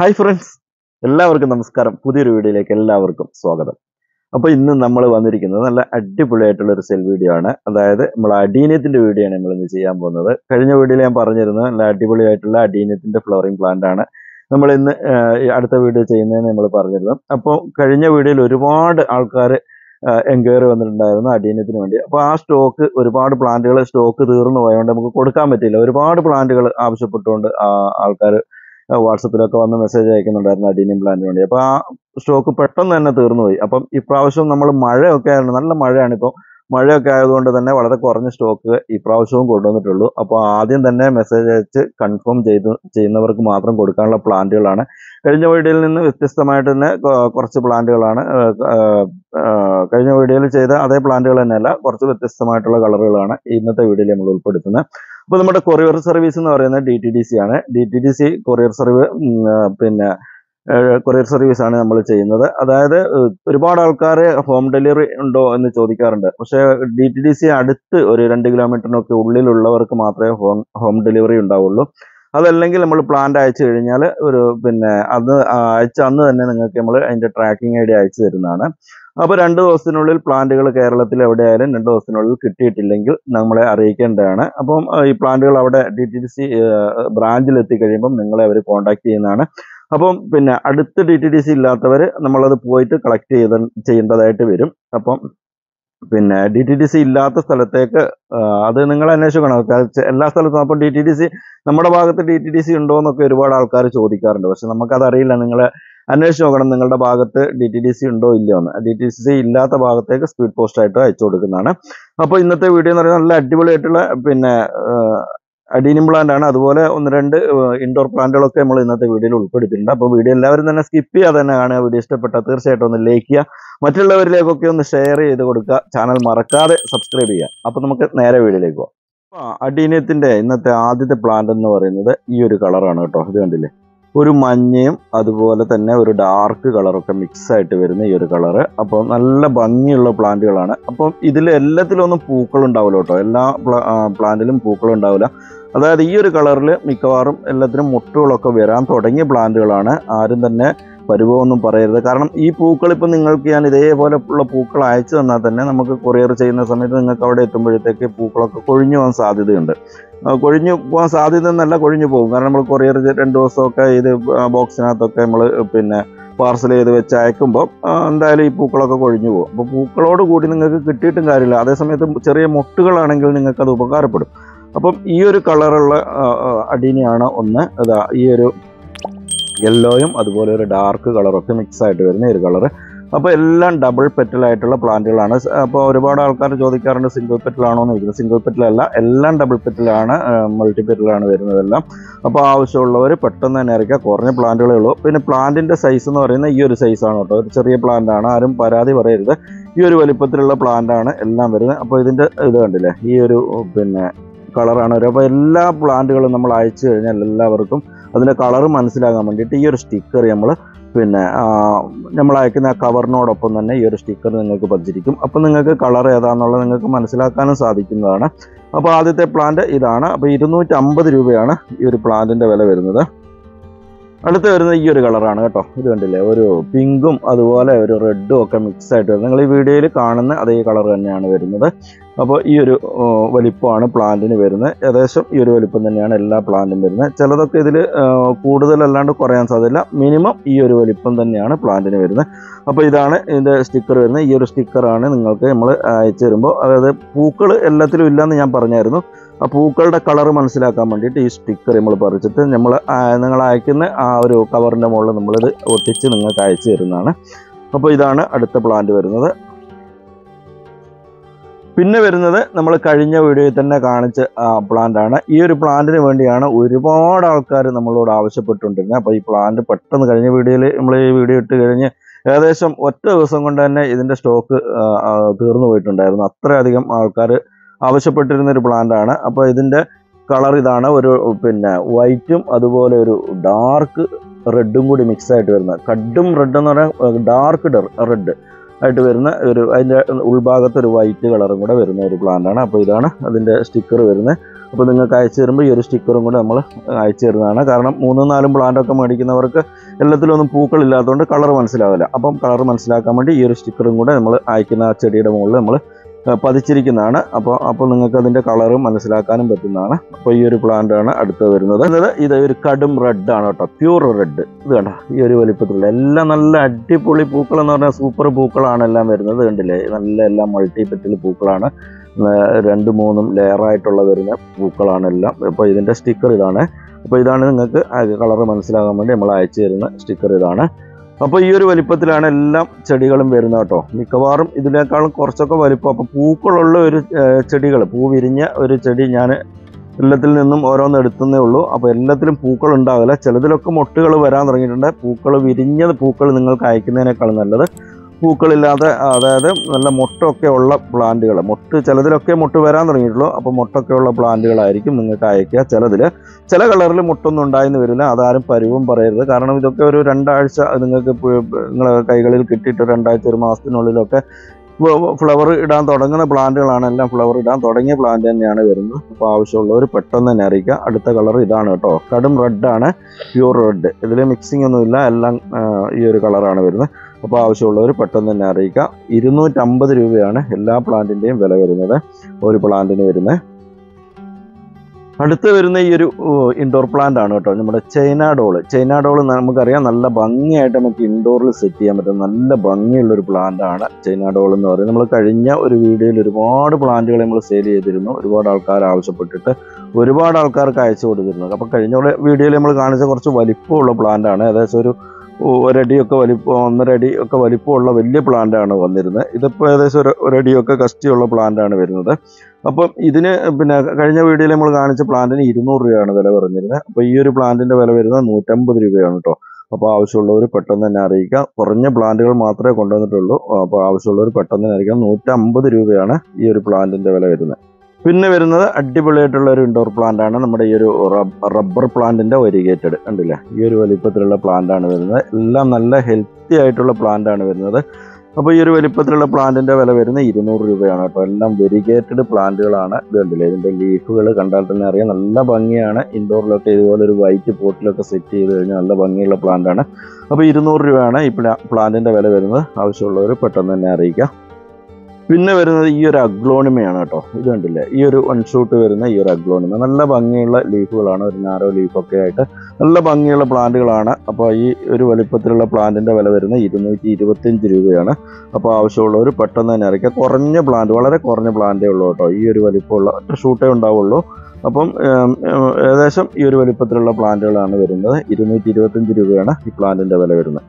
Hi friends എല്ലാവർക്കും നമസ്കാരം. പുതിയൊരു വീഡിയോയിലേക്ക് എല്ലാവർക്കും സ്വാഗതം. അപ്പോൾ ഇന്ന് നമ്മൾ വന്നിരിക്കുന്നത് നല്ല അടിപൊളിയായിട്ടുള്ള ഒരു സെൽ വീഡിയോ ആണ്. അതായത് നമ്മൾ അഡീനിയത്തിന്റെ വീഡിയോ ആണ് നമ്മൾ ഇന്ന് ചെയ്യാൻ പോകുന്നത്. കഴിഞ്ഞ വീഡിയോയിൽ ഞാൻ പറഞ്ഞിരുന്നു നല്ല അടിപൊളിയായിട്ടുള്ള അഡീനിയത്തിന്റെ ഫ്ലവറിംഗ് പ്ലാന്റ് ആണ്. നമ്മൾ ഇന്ന് അടുത്ത വീഡിയോ ചെയ്യുന്നതെന്ന് നമ്മൾ പറഞ്ഞിരുന്നു. അപ്പോൾ കഴിഞ്ഞ വീഡിയോയിൽ ഒരുപാട് ആൾക്കാർ എൻക്വയറി വന്നിട്ടുണ്ടായിരുന്നു അഡീനത്തിന് വേണ്ടി. അപ്പോൾ ആ സ്റ്റോക്ക് ഒരുപാട് പ്ലാന്റുകൾ സ്റ്റോക്ക് തീർന്നു പോയതുകൊണ്ട് നമുക്ക് കൊടുക്കാൻ പറ്റില്ല ഒരുപാട് പ്ലാന്റുകൾ ആവശ്യപ്പെട്ടുകൊണ്ട് ആൾക്കാർ വാട്സപ്പിലൊക്കെ വന്ന് മെസ്സേജ് അയക്കുന്നുണ്ടായിരുന്നു അഡീനിയം പ്ലാന്റിന് വേണ്ടി. അപ്പോൾ ആ സ്റ്റോക്ക് പെട്ടെന്ന് തന്നെ തീർന്നു പോയി അപ്പം ഇപ്രാവശ്യം നമ്മൾ മഴയൊക്കെ ആയിരുന്നു നല്ല മഴയാണ് ഇപ്പോൾ മഴയൊക്കെ ആയതുകൊണ്ട് തന്നെ വളരെ കുറഞ്ഞ സ്റ്റോക്ക് ഇപ്രാവശ്യവും കൊണ്ടുവന്നിട്ടുള്ളൂ. അപ്പോൾ ആദ്യം തന്നെ മെസ്സേജ് അയച്ച് കൺഫേം ചെയ്ത് ചെയ്യുന്നവർക്ക് മാത്രം കൊടുക്കാനുള്ള പ്ലാന്റുകളാണ്. കഴിഞ്ഞ വീഡിയോയിൽ നിന്ന് വ്യത്യസ്തമായിട്ട് തന്നെ കുറച്ച് പ്ലാന്റുകളാണ് കഴിഞ്ഞ വീഡിയോയിൽ ചെയ്ത അതേ പ്ലാന്റുകൾ തന്നെയല്ല കുറച്ച് വ്യത്യസ്തമായിട്ടുള്ള കളറുകളാണ് ഇന്നത്തെ വീഡിയോയിൽ നമ്മൾ ഉൾപ്പെടുത്തുന്നത്. അപ്പോൾ നമ്മുടെ കൊറിയർ സർവീസ് എന്ന് പറയുന്നത് ഡി ടി ഡി സി ആണ്. D T D C courier service പിന്നെ കൊറിയർ സർവീസ് ആണ് നമ്മൾ ചെയ്യുന്നത്. അതായത് ഒരുപാട് ആൾക്കാർ ഹോം ഡെലിവറി ഉണ്ടോ എന്ന് ചോദിക്കാറുണ്ട്. പക്ഷേ ഡി ടി ഡി സി അടുത്ത് ഒരു രണ്ട് കിലോമീറ്ററിനൊക്കെ ഉള്ളിലുള്ളവർക്ക് മാത്രമേ ഹോം ഹോം ഡെലിവറി ഉണ്ടാവുള്ളൂ. അതല്ലെങ്കിൽ നമ്മൾ പ്ലാന്റ് അയച്ചു കഴിഞ്ഞാൽ ഒരു പിന്നെ അത് അയച്ച അന്ന് തന്നെ നിങ്ങൾക്ക് നമ്മൾ അതിന്റെ ട്രാക്കിംഗ് ഐ ഡി അയച്ചു തരുന്നതാണ്. അപ്പോൾ രണ്ട് ദിവസത്തിനുള്ളിൽ പ്ലാന്റുകൾ കേരളത്തിൽ എവിടെയായാലും രണ്ട് ദിവസത്തിനുള്ളിൽ കിട്ടിയിട്ടില്ലെങ്കിൽ നമ്മളെ അറിയിക്കേണ്ടതാണ്. അപ്പം ഈ പ്ലാന്റുകൾ അവിടെ ഡി ടി ഡി സി ബ്രാഞ്ചിൽ എത്തിക്കഴിയുമ്പം നിങ്ങളെ അവർ കോൺടാക്ട് ചെയ്യുന്നതാണ്. അപ്പം പിന്നെ അടുത്ത് ഡി ടി ഡി സി ഇല്ലാത്തവർ നമ്മളത് പോയിട്ട് കളക്ട് ചെയ്ത ചെയ്യേണ്ടതായിട്ട് വരും. അപ്പം പിന്നെ ഡി ടി ഡി സി ഇല്ലാത്ത സ്ഥലത്തേക്ക് അത് നിങ്ങൾ അന്വേഷിക്കണം എല്ലാ സ്ഥലത്തും അപ്പം ഡി ടി ഡി സി നമ്മുടെ ഭാഗത്ത് ഡി ടി ഡി സി ഉണ്ടോ എന്നൊക്കെ ഒരുപാട് ആൾക്കാർ ചോദിക്കാറുണ്ട്. പക്ഷെ നമുക്കതറിയില്ല നിങ്ങൾ അന്വേഷിച്ച് നോക്കണം നിങ്ങളുടെ ഭാഗത്ത് ഡി ടി ഡി സി ഉണ്ടോ ഇല്ലയോ എന്ന്. ഡി ടി സി ഇല്ലാത്ത ഭാഗത്തേക്ക് സ്പീഡ് പോസ്റ്റായിട്ട് അയച്ചു കൊടുക്കുന്നതാണ്. അപ്പോൾ ഇന്നത്തെ വീഡിയോ എന്ന് പറയുന്നത് നല്ല അടിപൊളിയായിട്ടുള്ള പിന്നെ അഡീനിയം പ്ലാന്റ് ആണ്. അതുപോലെ ഒന്ന് രണ്ട് ഇൻഡോർ പ്ലാന്റുകളൊക്കെ നമ്മൾ ഇന്നത്തെ വീഡിയോയിൽ ഉൾപ്പെടുത്തിയിട്ടുണ്ട്. അപ്പോൾ വീഡിയോ എല്ലാവരും തന്നെ സ്കിപ്പ് ചെയ്യാതെ തന്നെ കാണുക. വീഡിയോ ഇഷ്ടപ്പെട്ടാൽ തീർച്ചയായിട്ടും ഒന്ന് ലൈക്ക് ചെയ്യുക. മറ്റുള്ളവരിലേക്കൊക്കെ ഒന്ന് ഷെയർ ചെയ്ത് കൊടുക്കുക. ചാനൽ മറക്കാതെ സബ്സ്ക്രൈബ് ചെയ്യുക. അപ്പോൾ നമുക്ക് നേരെ വീഡിയോയിലേക്ക് പോകാം അപ്പോൾ അഡീനിയത്തിന്റെ ഇന്നത്തെ ആദ്യത്തെ പ്ലാന്റ് എന്ന് പറയുന്നത് ഈ ഒരു കളറാണ് കേട്ടോ. ഇത് കണ്ടില്ലേ? ഒരു മഞ്ഞയും അതുപോലെ തന്നെ ഒരു ഡാർക്ക് കളറൊക്കെ മിക്സ് ആയിട്ട് വരുന്ന ഈ ഒരു കളറ് അപ്പോൾ നല്ല ഭംഗിയുള്ള പ്ലാന്റുകളാണ് അപ്പം ഇതിൽ എല്ലാത്തിലൊന്നും പൂക്കൾ ഉണ്ടാവില്ല കേട്ടോ. എല്ലാ പ്ലാന്റിലും പൂക്കൾ ഉണ്ടാവില്ല. അതായത് ഈ ഒരു കളറിൽ മിക്കവാറും എല്ലാത്തിനും മുട്ടുകളൊക്കെ വരാൻ തുടങ്ങിയ പ്ലാന്റുകളാണ് ആരും തന്നെ പരിഭവമൊന്നും പറയരുത്. കാരണം ഈ പൂക്കൾ ഇപ്പം നിങ്ങൾക്ക് ഞാൻ ഇതേപോലെ ഉള്ള പൂക്കൾ അയച്ചു തന്നാൽ തന്നെ നമുക്ക് കൊറിയർ ചെയ്യുന്ന സമയത്ത് നിങ്ങൾക്ക് അവിടെ എത്തുമ്പോഴത്തേക്ക് പൂക്കളൊക്കെ കൊഴിഞ്ഞു പോകാൻ സാധ്യതയുണ്ട്. കൊഴിഞ്ഞു പോകാൻ സാധ്യത എന്നല്ല കൊഴിഞ്ഞു പോകും. കാരണം നമ്മൾ കൊറിയർ രണ്ട് ദിവസമൊക്കെ ഇത് ബോക്സിനകത്തൊക്കെ നമ്മൾ പിന്നെ പാർസൽ ചെയ്ത് വെച്ച് അയക്കുമ്പോൾ എന്തായാലും ഈ പൂക്കളൊക്കെ കൊഴിഞ്ഞു പോകും. അപ്പോൾ പൂക്കളോട് കൂടി നിങ്ങൾക്ക് കിട്ടിയിട്ടും കാര്യമില്ല. അതേസമയത്ത് ചെറിയ മൊട്ടുകളാണെങ്കിൽ നിങ്ങൾക്കത് ഉപകാരപ്പെടും. അപ്പം ഈ ഒരു കളറുള്ള അടീനിയാണ് ഒന്ന്. ഇതാ ഈ ഒരു യെല്ലോയും അതുപോലെ ഒരു ഡാർക്ക് കളറൊക്കെ മിക്സ് ആയിട്ട് വരുന്ന ഒരു കളറ് അപ്പോൾ എല്ലാം ഡബിൾ പെറ്റലായിട്ടുള്ള പ്ലാന്റുകളാണ് അപ്പോൾ ഒരുപാട് ആൾക്കാർ ചോദിക്കാറുണ്ട് സിംഗിൾ പെറ്റലാണോ എന്ന് ചോദിക്കുന്നത് സിംഗിൾ പെറ്റലല്ല എല്ലാം ഡബിൾ പെറ്റലാണ് മൾട്ടി പെറ്റലാണ് വരുന്നതെല്ലാം. അപ്പോൾ ആവശ്യമുള്ളവർ പെട്ടെന്ന് തന്നെ ഇറക്കുക. കുറഞ്ഞ പ്ലാന്റുകളേ ഉള്ളൂ. പിന്നെ പ്ലാന്റിന്റെ സൈസ് എന്ന് പറയുന്നത് ഈ ഒരു സൈസാണ് കേട്ടോ. ഒരു ചെറിയ പ്ലാന്റ് ആണ്. ആരും പരാതി പറയരുത്. ഈ ഒരു വലിപ്പത്തിലുള്ള പ്ലാന്റ് ആണ് എല്ലാം വരുന്നത്. അപ്പോൾ ഇതിന്റെ ഇത് കണ്ടില്ലേ? ഈ ഒരു പിന്നെ കളറാണ് വരും അപ്പോൾ എല്ലാ പ്ലാന്റുകളും നമ്മൾ അയച്ചു കഴിഞ്ഞാൽ എല്ലാവർക്കും അതിന്റെ കളർ മനസ്സിലാകാൻ വേണ്ടിയിട്ട് ഈ ഒരു സ്റ്റിക്കർ നമ്മൾ പിന്നെ നമ്മൾ അയക്കുന്ന ആ കവറിനോടൊപ്പം തന്നെ ഈ ഒരു സ്റ്റിക്കർ നിങ്ങൾക്ക് പതിച്ചിരിക്കും. അപ്പോൾ നിങ്ങൾക്ക് കളർ ഏതാണെന്നുള്ളത് നിങ്ങൾക്ക് മനസ്സിലാക്കാനും സാധിക്കുന്നതാണ്. അപ്പോൾ ആദ്യത്തെ പ്ലാന്റ് ഇതാണ്. അപ്പോൾ ഇരുന്നൂറ്റമ്പത് രൂപയാണ് ഈ ഒരു പ്ലാന്റിന്റെ വില വരുന്നത്. അടുത്ത് വരുന്നത് ഈ ഒരു കളറാണ് കേട്ടോ. ഇത് കണ്ടില്ലേ? ഒരു പിങ്കും അതുപോലെ ഒരു റെഡും ഒക്കെ മിക്സ് ആയിട്ട് വരുന്നത്. നിങ്ങൾ ഈ വീഡിയോയിൽ കാണുന്ന അതേ കളർ തന്നെയാണ് വരുന്നത്. അപ്പോൾ ഈ ഒരു വലിപ്പമാണ് പ്ലാന്റിന് വരുന്നത്. ഏകദേശം ഈ ഒരു വലിപ്പം തന്നെയാണ് എല്ലാ പ്ലാന്റും വരുന്നത്. ചിലതൊക്കെ ഇതിൽ കൂടുതലല്ലാണ്ട് കുറയാൻ സാധ്യതയില്ല. മിനിമം ഈ ഒരു വലിപ്പം തന്നെയാണ് പ്ലാന്റിന് വരുന്നത്. അപ്പോൾ ഇതാണ് ഇതിന്റെ സ്റ്റിക്കർ വരുന്നത്. ഈ ഒരു സ്റ്റിക്കറാണ് നിങ്ങൾക്ക് നമ്മൾ അയച്ചു തരുമ്പോൾ. അതായത് പൂക്കൾ എല്ലാത്തിലും ഇല്ലയെന്ന് ഞാൻ പറഞ്ഞായിരുന്നു. ആ പൂക്കളുടെ കളർ മനസ്സിലാക്കാൻ വേണ്ടിയിട്ട് ഈ സ്റ്റിക്കർ നമ്മൾ പറിച്ചിട്ട് നമ്മൾ നിങ്ങൾ അയക്കുന്ന ആ ഒരു കവറിന്റെ മുകളിൽ നമ്മളിത് ഒട്ടിച്ച് നിങ്ങൾക്ക് അയച്ചു തരുന്നതാണ്. അപ്പോൾ ഇതാണ് അടുത്ത പ്ലാന്റ് വരുന്നത്. പിന്നെ വരുന്നത് നമ്മൾ കഴിഞ്ഞ വീഡിയോയിൽ തന്നെ കാണിച്ച പ്ലാന്റാണ് ഈ ഒരു പ്ലാന്റിന് വേണ്ടിയാണ് ഒരുപാട് ആൾക്കാർ നമ്മളോട് ആവശ്യപ്പെട്ടുകൊണ്ടിരുന്നത്. അപ്പോൾ ഈ പ്ലാന്റ് പെട്ടെന്ന് കഴിഞ്ഞ വീഡിയോയിൽ നമ്മൾ ഈ വീഡിയോ ഇട്ട് കഴിഞ്ഞ് ഏകദേശം ഒറ്റ ദിവസം കൊണ്ട് തന്നെ ഇതിന്റെ സ്റ്റോക്ക് തീർന്നു പോയിട്ടുണ്ടായിരുന്നു. അത്രയധികം ആൾക്കാർ ആവശ്യപ്പെട്ടിരുന്ന ഒരു പ്ലാന്റ് ആണ്. അപ്പോൾ ഇതിന്റെ കളർ ഇതാണ് ഒരു പിന്നെ വൈറ്റും അതുപോലെ ഒരു ഡാർക്ക് റെഡും കൂടി മിക്സ് ആയിട്ട് വരുന്ന കഡും റെഡ് എന്ന് പറഞ്ഞാൽ ഡാർക്ക് റെഡ് ആയിട്ട് വരുന്ന ഒരു അതിന്റെ ഉൾഭാഗത്ത് ഒരു വൈറ്റ് കളറും കൂടെ വരുന്ന ഒരു പ്ലാന്റ് ആണ്. അപ്പോൾ ഇതാണ് അതിന്റെ സ്റ്റിക്കർ വരുന്നത്. അപ്പോൾ നിങ്ങൾക്ക് അയച്ചു തരുമ്പോൾ ഈ ഒരു സ്റ്റിക്കറും കൂടെ നമ്മൾ അയച്ചു തരുന്നതാണ്. കാരണം മൂന്നും നാലും പ്ലാന്റ് ഒക്കെ മേടിക്കുന്നവർക്ക് എല്ലാത്തിലും ഒന്നും പൂക്കളില്ലാത്തതുകൊണ്ട് കളർ മനസ്സിലാവില്ല. അപ്പം കളർ മനസ്സിലാക്കാൻ വേണ്ടി ഈ ഒരു സ്റ്റിക്കറും കൂടെ നമ്മൾ അയക്കുന്ന ആ ചെടിയുടെ മുകളിൽ നമ്മൾ പതിച്ചിരിക്കുന്നതാണ്. അപ്പോൾ അപ്പോൾ നിങ്ങൾക്ക് അതിന്റെ കളറ് മനസ്സിലാക്കാനും പറ്റുന്നതാണ്. അപ്പോൾ ഈ ഒരു പ്ലാന്റ് ആണ് അടുത്ത് വരുന്നത്. അതായത് ഇത് ഒരു കടും റെഡ് ആണ് കേട്ടോ. പ്യൂർ റെഡ് ഇത് കണ്ടോ? ഈ ഒരു വലിപ്പത്തിലുള്ള എല്ലാം നല്ല അടിപൊളി പൂക്കൾ എന്ന് പറഞ്ഞാൽ സൂപ്പർ പൂക്കളാണ് എല്ലാം വരുന്നത്. കണ്ടില്ലേ? നല്ല എല്ലാം മൾട്ടി പെറ്റൽ പൂക്കളാണ് രണ്ട് മൂന്നും ലെയറായിട്ടുള്ള വരുന്ന പൂക്കളാണ് എല്ലാം. അപ്പോൾ ഇതിന്റെ സ്റ്റിക്കർ ഇതാണ്. അപ്പോൾ ഇതാണ് നിങ്ങൾക്ക് കളർ മനസ്സിലാകാൻ വേണ്ടി നമ്മൾ അയച്ചു തരുന്ന സ്റ്റിക്കർ ഇതാണ്. അപ്പോൾ ഈ ഒരു വലിപ്പത്തിലാണ് എല്ലാം ചെടികളും വരുന്നത് കേട്ടോ. മിക്കവാറും ഇതിനേക്കാളും കുറച്ചൊക്കെ വലിപ്പം. അപ്പോൾ പൂക്കളുള്ള ഒരു ചെടികൾ പൂ വിരിഞ്ഞ ഒരു ചെടി ഞാൻ എല്ലാത്തിൽ നിന്നും ഓരോന്ന് എടുത്തുന്നേ ഉള്ളൂ. അപ്പോൾ എല്ലാത്തിലും പൂക്കൾ ഉണ്ടാവില്ല. ചിലതിലൊക്കെ മൊട്ടുകൾ വരാൻ തുടങ്ങിയിട്ടുണ്ട്. പൂക്കൾ വിരിഞ്ഞത് പൂക്കൾ നിങ്ങൾക്ക് അയക്കുന്നതിനേക്കാൾ നല്ലത്. പൂക്കളില്ലാതെ അതായത് നല്ല മുട്ടൊക്കെ ഉള്ള പ്ലാന്റുകൾ. മുട്ട് ചിലതിലൊക്കെ മുട്ട് വരാൻ തുടങ്ങിയിട്ടുള്ളൂ. അപ്പോൾ മുട്ടൊക്കെ ഉള്ള പ്ലാന്റുകളായിരിക്കും നിങ്ങൾക്ക് അയക്കുക. ചിലതിൽ ചില കളറിൽ മുട്ടൊന്നും ഉണ്ടായെന്ന് വരില്ല. അതാരും പരിവും പറയരുത്. കാരണം ഇതൊക്കെ ഒരു രണ്ടാഴ്ച നിങ്ങൾക്ക് നിങ്ങളെ കൈകളിൽ കിട്ടിയിട്ട് രണ്ടാഴ്ച ഒരു മാസത്തിനുള്ളിലൊക്കെ ഫ്ലവർ ഇടാൻ തുടങ്ങുന്ന പ്ലാന്റുകളാണ്. എല്ലാം ഫ്ലവർ ഇടാൻ തുടങ്ങിയ പ്ലാന്റ് തന്നെയാണ് വരുന്നത്. അപ്പോൾ ആവശ്യമുള്ളവർ പെട്ടെന്ന് തന്നെ അറിയിക്കുക. അടുത്ത കളർ ഇതാണ് കേട്ടോ. കടും റെഡാണ്. Pure red. ഇതിൽ മിക്സിംഗ് ഒന്നുമില്ല. എല്ലാം ഈ ഒരു കളറാണ് വരുന്നത്. അപ്പോൾ ആവശ്യമുള്ളവർ പെട്ടെന്ന് തന്നെ അറിയിക്കുക ഇരുന്നൂറ്റമ്പത് രൂപയാണ് എല്ലാ പ്ലാന്റിന്റെയും വില വരുന്നത്. ഒരു പ്ലാന്റിന് വരുന്നത്. അടുത്ത് വരുന്ന ഈ ഒരു ഇൻഡോർ പ്ലാന്റ് ആണ് കേട്ടോ. നമ്മുടെ ചൈന ഡോൾ. ചൈന ഡോൾ നമുക്കറിയാം നല്ല ഭംഗിയായിട്ട് നമുക്ക് ഇൻഡോറിൽ സെറ്റ് ചെയ്യാൻ പറ്റും നല്ല ഭംഗിയുള്ള ഒരു പ്ലാന്റ് ആണ് ചൈന ഡോൾ എന്ന് പറയുന്നത്. നമ്മൾ കഴിഞ്ഞ ഒരു വീഡിയോയിൽ ഒരുപാട് പ്ലാന്റുകൾ നമ്മൾ സെയിൽ ചെയ്തിരുന്നു. ഒരുപാട് ആൾക്കാർ ആവശ്യപ്പെട്ടിട്ട് ഒരുപാട് ആൾക്കാർക്ക് അയച്ചു കൊടുത്തിരുന്നു. അപ്പോൾ കഴിഞ്ഞ വീഡിയോയിൽ നമ്മൾ കാണിച്ച കുറച്ച് വലിപ്പമുള്ള പ്ലാന്റ് ആണ്. ഏകദേശം ഒരു ഒരടിയൊക്കെ വലിപ്പം ഒന്നര അടി ഒക്കെ വലിപ്പമുള്ള വലിയ പ്ലാന്റ് ആണ് വന്നിരുന്നത്. ഇതിപ്പോൾ ഏകദേശം ഒരു ഒരടിയൊക്കെ കസ്റ്റിയുള്ള പ്ലാന്റ് ആണ് വരുന്നത്. അപ്പം ഇതിന് പിന്നെ കഴിഞ്ഞ വീഡിയോയിൽ നമ്മൾ കാണിച്ച പ്ലാന്റിന് ഇരുന്നൂറ് രൂപയാണ് വില പറഞ്ഞിരുന്നത്. അപ്പോൾ ഈ ഒരു പ്ലാന്റിന്റെ വില വരുന്നത് നൂറ്റമ്പത് രൂപയാണ് കേട്ടോ അപ്പോൾ ആവശ്യമുള്ളവർ പെട്ടെന്ന് തന്നെ അറിയിക്കുക കുറഞ്ഞ പ്ലാന്റുകൾ മാത്രമേ കൊണ്ടുവന്നിട്ടുള്ളൂ. അപ്പോൾ ആവശ്യമുള്ളവർ പെട്ടെന്ന് തന്നെ അറിയിക്കാം. നൂറ്റമ്പത് രൂപയാണ് ഈ ഒരു പ്ലാന്റിന്റെ വില വരുന്നത്. പിന്നെ വരുന്നത് അടിപൊളിയായിട്ടുള്ള ഒരു ഇൻഡോർ പ്ലാന്റ് ആണ്. നമ്മുടെ ഈ ഒരു റബ്ബർ പ്ലാന്റിന്റെ ഒരിഗേറ്റഡ് കണ്ടില്ലേ? ഈ ഒരു വലിപ്പത്തിലുള്ള പ്ലാന്റ് ആണ് വരുന്നത്. എല്ലാം നല്ല ഹെൽത്തി ആയിട്ടുള്ള പ്ലാന്റ് ആണ് വരുന്നത്. അപ്പോൾ ഈ ഒരു വലിപ്പത്തിലുള്ള പ്ലാന്റിന്റെ വില വരുന്നത് ഇരുന്നൂറ് രൂപയാണ് കേട്ടോ. എല്ലാം വെരിഗേറ്റഡ് പ്ലാന്റുകളാണ് ഇത് കണ്ടില്ലേ? ഇതിന്റെ ലീഫുകൾ കണ്ടാൽ തന്നെ അറിയാം. നല്ല ഭംഗിയാണ്. ഇൻഡോറിലൊക്കെ ഇതുപോലെ ഒരു വൈറ്റ് പോട്ടിലൊക്കെ സെറ്റ് ചെയ്ത് കഴിഞ്ഞാൽ നല്ല ഭംഗിയുള്ള പ്ലാന്റാണ് അപ്പോൾ ഇരുന്നൂറ് രൂപയാണ് ഈ പ്ലാ- പ്ലാന്റിന്റെ വില വരുന്നത്. ആവശ്യമുള്ളവർ പെട്ടെന്ന് തന്നെ അറിയിക്കുക പിന്നെ വരുന്നത് ഈ ഒരു അഗ്ലോണിമയാണ് കേട്ടോ. ഇത് കണ്ടില്ലേ? ഈ ഒരു വൺ ഷൂട്ട് വരുന്ന ഈ ഒരു അഗ്ലോണിമ. നല്ല ഭംഗിയുള്ള ലീഫുകളാണ് ഒരു നാരോ ലീഫൊക്കെ ആയിട്ട്. നല്ല ഭംഗിയുള്ള പ്ലാന്റുകളാണ് അപ്പോൾ ഈ ഒരു വലിപ്പത്തിലുള്ള പ്ലാന്റിന്റെ വില വരുന്നത് ഇരുന്നൂറ്റി ഇരുപത്തിയഞ്ച് രൂപയാണ്. അപ്പോൾ ആവശ്യമുള്ളവർ പെട്ടെന്ന് തന്നെ ഇറക്കുക കുറഞ്ഞ പ്ലാന്റ് വളരെ കുറഞ്ഞ പ്ലാന്റേ ഉള്ളൂ കേട്ടോ. ഈ ഒരു വലിപ്പമുള്ള ഒറ്റ ഷൂട്ടേ ഉണ്ടാവുള്ളൂ. അപ്പം ഏകദേശം ഈ ഒരു വലിപ്പത്തിലുള്ള പ്ലാന്റുകളാണ് വരുന്നത്. ഇരുന്നൂറ്റി രൂപയാണ് ഈ പ്ലാന്റിന്റെ വില വരുന്നത്.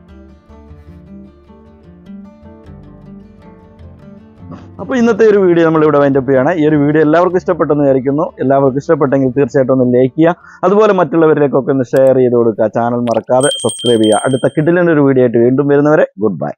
അപ്പോൾ ഇന്നത്തെ ഒരു വീഡിയോ നമ്മളിവിടെ വൈൻഡപ്പ് ചെയ്യാണ്. ഈ ഒരു വീഡിയോ എല്ലാവർക്കും ഇഷ്ടപ്പെട്ടെന്ന് വിചാരിക്കുന്നു. എല്ലാവർക്കും ഇഷ്ടപ്പെട്ടെങ്കിൽ തീർച്ചയായിട്ടും ഒന്ന് ലൈക്ക് ചെയ്യുക. അതുപോലെ മറ്റുള്ളവരിലേക്കൊക്കെ ഒന്ന് ഷെയർ ചെയ്ത് കൊടുക്കുക. ചാനൽ മറക്കാതെ സബ്സ്ക്രൈബ് ചെയ്യുക. അടുത്ത കിഡിലിന്റെ ഒരു വീഡിയോ ആയിട്ട് വീണ്ടും വരുന്നവരെ ഗുഡ് ബൈ